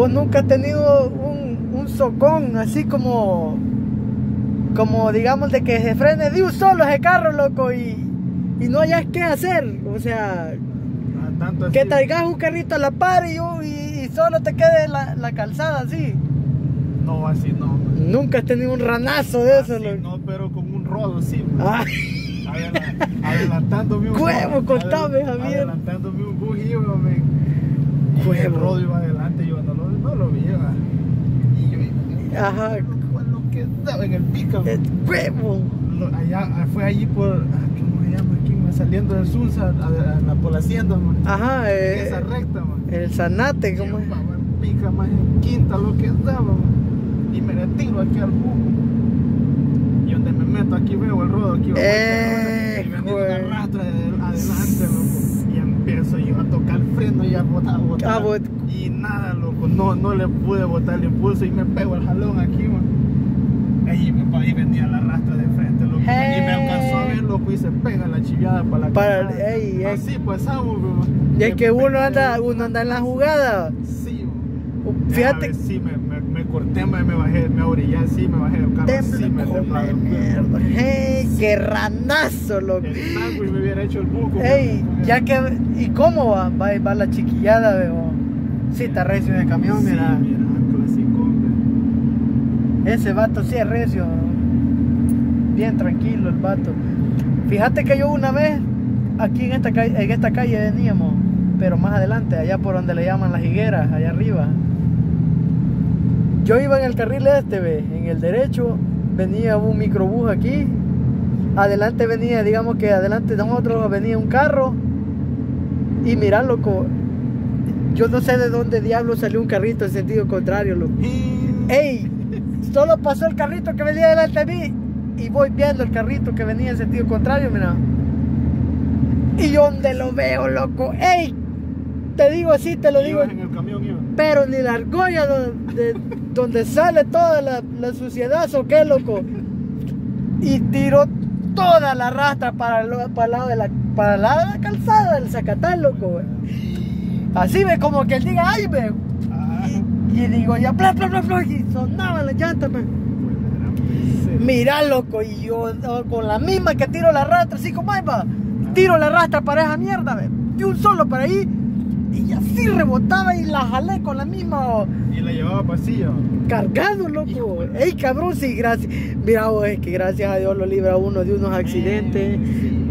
vos nunca has tenido un, un socón así como, como digamos de que se frene de un solo ese carro, loco, y, y no hayas qué hacer. O sea, Ah, tanto que traigas un carrito a la par y, y- y solo te quede la, la calzada así. No, así no. Nunca has tenido un ranazo de eso, loco. no, pero con un rodo, sí. Ah, Adela- Adelantándome un Huevo, contame, Javier. Adelantándome un buggy, men. Y el Huevo. rodo iba adelante, yo no lo, no lo vi, va. Y yo, Ajá. Lo, lo que estaba en el pico. eh, huevo. Lo- allá, fue allí por, ah, ¿cómo se llama? Aquí, man, saliendo del Sulsa, a, a la, por la hacienda, man. Ajá, eh, esa recta, man. el zanate, ¿cómo es? Pica más en quinta lo que estaba, man. Y me retiro aquí al buco. Y donde me meto aquí veo el rodo aquí. va, Eh, y venía güey. una rastra de adelante, loco. Y empiezo yo a tocar el freno y a botar, botar. Ah, bot- Y nada, loco, no, no le pude botar el impulso y me pego el jalón aquí, man. Ahí, ahí venía la rastra de frente, loco. Y me alcanzó a ver, loco, y se pega la chiviada para la Para- ey, ey. Así pues, amo, man. Y es que uno anda, uno anda en la jugada. Sí, Fíjate, Fíjate. Sí, me corté, me, me bajé, me orillé así, me bajé del carro. tembla sí, me temblaba mierda. Hey, qué ranazo, loco. El taco y me hubiera hecho el buco. Ey, man. ya que, ¿y cómo va? Va, va la chiquillada, veo. Sí, está recio de camión, Sí, mira. mira, clásico, hombre. Ese vato sí es recio. Bien tranquilo el vato. Fíjate que yo una vez, aquí en esta calle, en esta calle veníamos, pero más adelante, allá por donde le llaman las higueras, allá arriba. Yo iba en el carril este, ve, en el derecho, venía un microbús aquí. Adelante venía, digamos que adelante de nosotros venía un carro. Y mira, loco, yo no sé de dónde diablo salió un carrito en sentido contrario, loco. ¡Ey! Solo pasó el carrito que venía delante de mí y voy viendo el carrito que venía en sentido contrario, mira. Y donde lo veo, loco. ¡Ey! Te digo así, te lo digo. Pero ni la argolla donde, donde sale toda la, la suciedad, ¿o qué, loco? Y tiró toda la rastra para el, para el lado de la, para el lado de la calzada del Zacatán, loco. güey. Así ve como que él diga, ¡ay, ve! Ah, Y digo, ya, bla, bla, bla, bla, y sonaban las llantas, man. sí. Mira, loco, y yo no, con la misma que tiro la rastra, así como ahí va, tiro la rastra para esa mierda, ve, de un solo para ahí, y así rebotaba y la jalé con la misma oh, Y la llevaba pasillo. cargado, loco. Ey, cabrón, sí, gracias. Mira, vos, es que gracias a Dios lo libra uno de unos accidentes.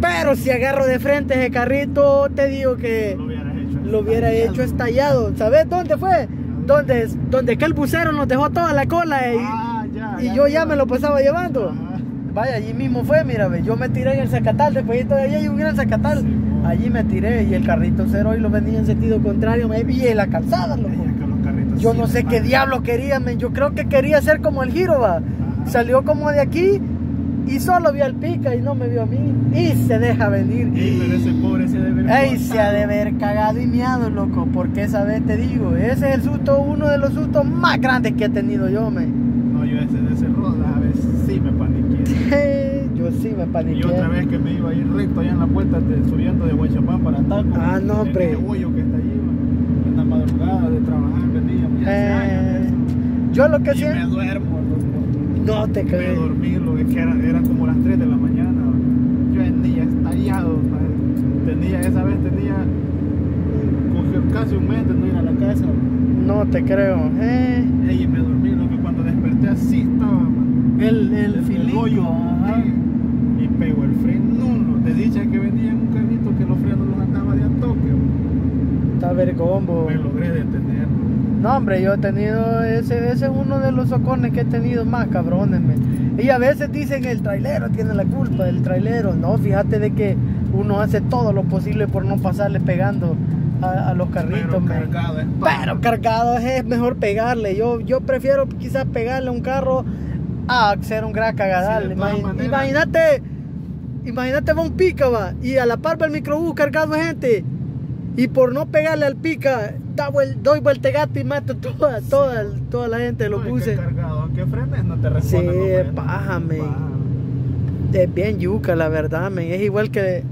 Pero si agarro de frente ese carrito, te digo que Lo hubieras hecho. lo hubiera hecho estallado. ¿Sabes dónde fue? Donde, donde que el bucero nos dejó toda la cola y, Ah, ya. y yo ya me lo pasaba llevando. Ah, Vaya, allí mismo fue, mira, yo me tiré en el Zacatal, después de allí hay un gran Zacatal. Sí. Allí me tiré y el carrito cero y lo venía en sentido contrario, me vi en la calzada, loco. Yo no sé qué diablo quería, men. Yo creo que quería ser como el giro, va. Salió como de aquí y solo vio al pica y no me vio a mí. Y se deja venir. Ey, pero ese pobre se debe haber Ey, se ha de haber cagado y miado, loco. Porque esa vez te digo, ese es el susto, uno de los sustos más grandes que he tenido yo, men. No, yo ese de ese roda, a veces sí me paniqué. Yo sí me paniqué. Y otra vez que me iba a ir recto allá en la puerta de- subiendo de Huachapán para Taco. Ah, no, hombre. hoyo que está allí, en la madrugada de trabajar, venía, Eh, años yo lo que. Y me siempre... duermo. No te Me creo. dormí, lo que era, como las 3 de la mañana. Yo venía estallado, tenía, esa vez tenía casi un mes de no ir a la casa. No te creo. Eh, Ey, me dormí, lo que cuando desperté así estaba, man. el, el El ajá. El freno, no, de dicha que venía en un carrito que los frenos los andaba de a toque. Está vergombo. Me logré detener. No, hombre, yo he tenido, ese, ese es uno de los socornes que he tenido más cabrones. Y a veces dicen el trailero tiene la culpa, el trailero. No, fíjate de que uno hace todo lo posible por no pasarle pegando a, a los carritos, Pero cargado es Pero cargado es mejor pegarle. Yo, yo prefiero quizás pegarle a un carro a hacer un gran cagadal. Sí, imagínate, imagínate va un pica, va, y a la par va el microbús cargado de gente. Y por no pegarle al pica, da vuel- doy vuelta gato y mato toda, toda, toda la gente de los No, buses. cargado, frenes no te Sí, responden. los frenos. paja, men. Paja. Es bien yuca, la verdad, men. Es igual que,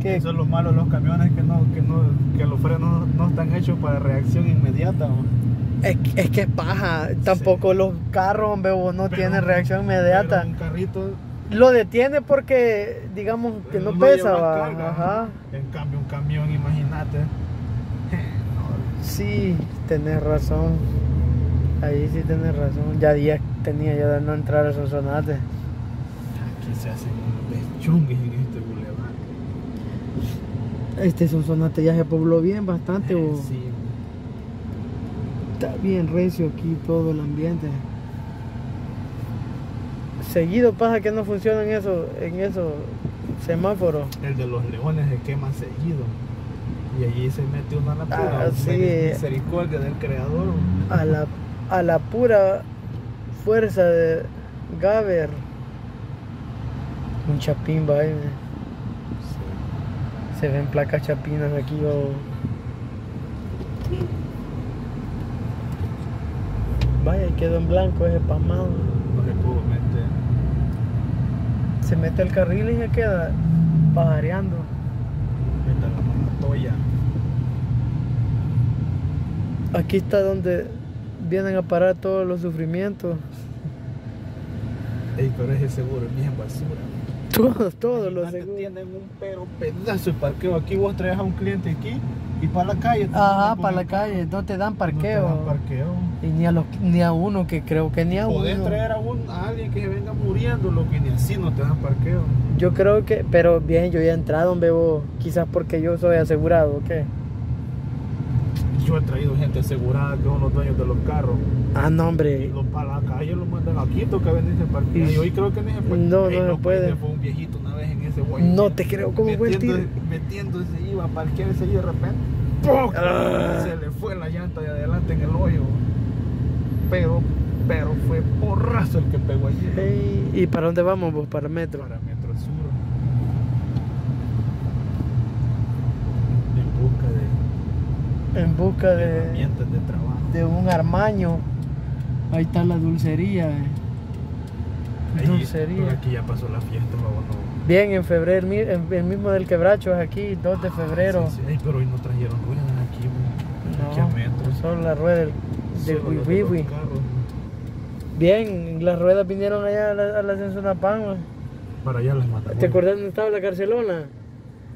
que Eso es lo malo de los camiones que no, que no, que los frenos no están hechos para reacción inmediata. man. Es, es que es paja. Tampoco los carros, hombre, vos no Pero- tienen reacción inmediata. Un carrito Lo detiene porque, digamos, que no, no pesa, lleva va. carga. Ajá. En cambio, un camión, imagínate. Sí, tenés razón. Ahí sí tenés razón. Ya días tenía yo de no entrar a Sonsonate. Aquí se hacen unos chungues en este bulevar. Este Sonsonate ya se pobló bien bastante. o- Sí. Está bien recio aquí todo el ambiente. Seguido pasa que no funcionan eso, en esos semáforos. El de los leones se quema seguido. Y allí se mete uno a la pura. Ah, sí. Misericordia del creador. A la, a la pura fuerza de Gaber. Un chapín va ahí. Se ven placas chapinas aquí. o- Vaya, quedó en blanco ese pasmado. No se pudo meter. Se mete el carril y se queda pajareando. Es. Aquí está donde vienen a parar todos los sufrimientos. Ey, pero ese seguro es bien basura. Todos, todos los seguros. Tienen un pero pedazo de parqueo. Aquí vos traes a un cliente aquí y para la calle. Ajá, no para la calle, no te dan no te parqueo. dan parqueo. Y ni a, los, ni a uno, que creo que ni a Podés uno. traer a, un, a alguien que se venga muriendo, lo que ni así no te dan parqueo. Yo creo que, pero bien, yo ya he entrado, hombre, vos, quizás porque yo soy asegurado, ¿o qué? Yo he traído gente asegurada que son los dueños de los carros. Ah, no, Y hombre. los para la calle los mandan a Quito que venirse parqueo. Y hoy creo que. No, no pues, puede. ese Fue un viejito una vez en ese guay. No te creo, ¿cómo fue el tiro? Metiéndose, iba a parquearse y de repente. ¡pum! Ah. Se le fue la llanta de adelante en el hoyo. Pero, pero fue porrazo el que pegó allí. ¿no? ¿Y para dónde vamos vos? Para Metro. Para Metro Sur. En busca de En busca de, herramientas de trabajo. de un armaño. Ahí está la dulcería. eh. Ahí, Dulcería. aquí ya pasó la fiesta, vamos, no. Bien, en febrero, el mismo del quebracho es aquí, 2 de febrero. Sí, sí. Pero hoy no trajeron ruedas aquí, güey. aquí a Metro. solo la rueda del, del Solo de los Wiwiwi. carros. Bien, las ruedas vinieron allá a la, a la. Para allá las mandan. ¿Te acuerdas dónde estaba la Carcelona?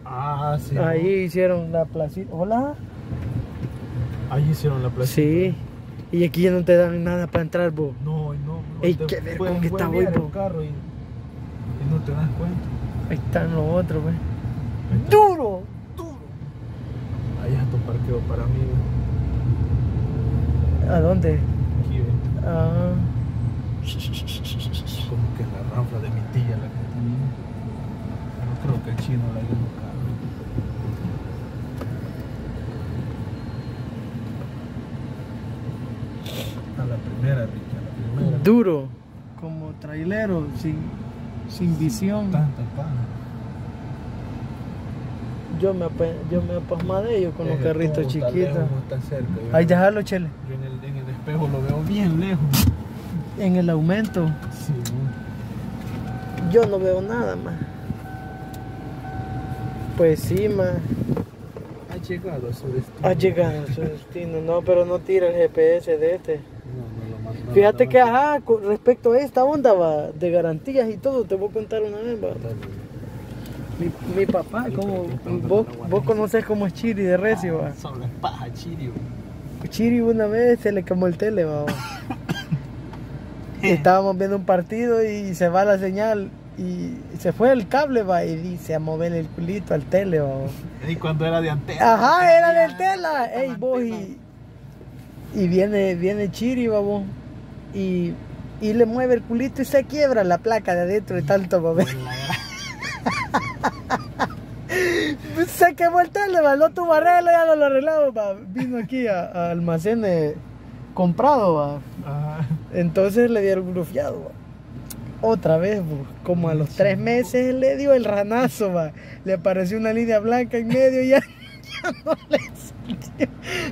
Ah, sí. Ahí hicieron la placita. Hola. Ahí hicieron la plaza. Sí. Y aquí ya no te dan nada para entrar, vos. No, no. Ey, te qué ver con que está hoy, carro y, y no te das cuenta. Ahí están los otros, güey. ¡Duro! Duro. Ahí está tu parqueo para mí. ¿A dónde? Aquí, ve. Ah. Como que la la que tenía. No creo que el chino la haya buscado. A la primera, Ricky, a la primera. Duro. Como trailero, sin, sin visión. Tanta paja. Yo me, yo me apasmadé yo con los carritos chiquitos. Ahí déjalo, chele. Yo en el, en el espejo lo veo bien lejos. En el aumento. Sí. Yo no veo nada más. Pues sí, más. Ha llegado a su destino. Ha llegado a su destino. No, pero no tira el GPS de este. No, no lo mando- no, Fíjate que, ajá, con respecto a esta onda, va, de garantías y todo, te voy a contar una vez, va. Mi, mi papá, como, vos, vos guardia. conoces como es Chiri de Recio, va. Solo es paja, chirio. Chiri una vez se le quemó el tele, va. Estábamos viendo un partido y se va la señal y se fue el cable, va, y dice a mover el culito al tele, va. va. Y cuando era de antena. Ajá, era del tenía- tela. Ey, vos antena. y, y viene, viene Chiri, babón. Y, y le mueve el culito y se quiebra la placa de adentro de tanto mover. Pues Se quemó el tele, va, no tuvo arreglo, ya no lo arreglamos, va. Vino aquí a, a almacenes comprado, va. Ajá. Entonces le dieron grufiado, va. Otra vez, como a los tres meses le dio el ranazo, va. Le apareció una línea blanca en medio y ya, ya no le salió.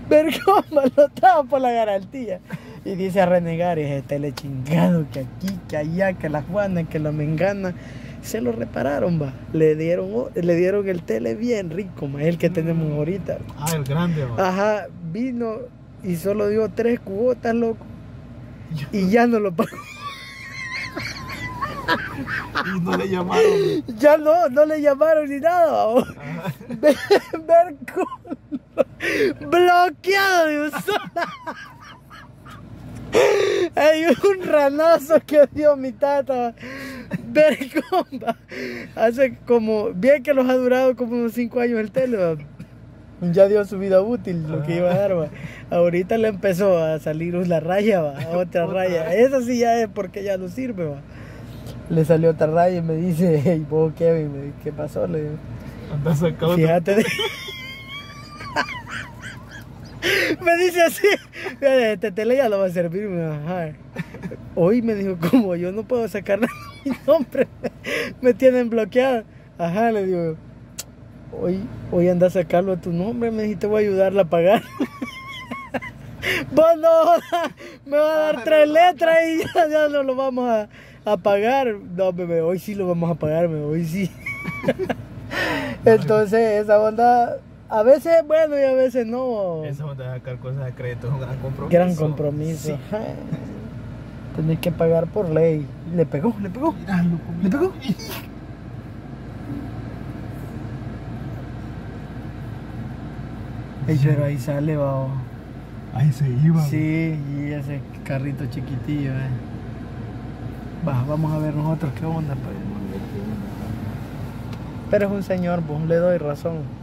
Vergoma, lo trajo por la garantía. Y dice a renegar, y ese tele chingado, que aquí, que allá, que la Juana, que la Mengana. Se lo repararon, va. Le dieron, le dieron el tele bien rico, ma, el que tenemos ahorita. Ah, el grande, va. Ajá, vino y solo dio tres cuotas, loco. Y ya no lo pagó. Y no le llamaron. Ya no, no le llamaron ni nada. vamos. Ver, bloqueado de un. Hay un ranazo que dio mi tata. Ver compa. Hace como, bien que los ha durado como unos 5 años el tele. va. Ya dio su vida útil, lo que iba a dar. va. Ahorita le empezó a salir una raya, va, otra raya. Esa sí ya es porque ya no sirve. Va. Le salió otra raya y me dice, hey, vos Kevin, me dice, ¿qué pasó? Le digo, Anda sacado. Fíjate. de- me dice así. Fíjate, este tele ya no va a servir. me dijo, "Ajá". Hoy me dijo, como yo no puedo sacar mi nombre, me tienen bloqueado. Ajá, le digo, hoy, hoy anda a sacarlo a tu nombre, me dijiste, voy a ayudarla a pagar. Vos no, me va a dar Ay, tres letras y ya, ya no lo vamos a, a pagar. No, bebé, hoy sí lo vamos a pagar, bebé, hoy sí. Entonces, esa onda, a veces es bueno y a veces no. Esa onda de sacar cosas de crédito es un gran compromiso. Gran compromiso. Sí. Tenés que pagar por ley. Le pegó, le pegó. Mirá, loco, ¿Le pegó? Ey, pero ahí sale, va. Ahí se iba. Sí, y ese carrito chiquitillo, eh. Va, vamos a ver nosotros qué onda, pues. Pero es un señor, pues le doy razón.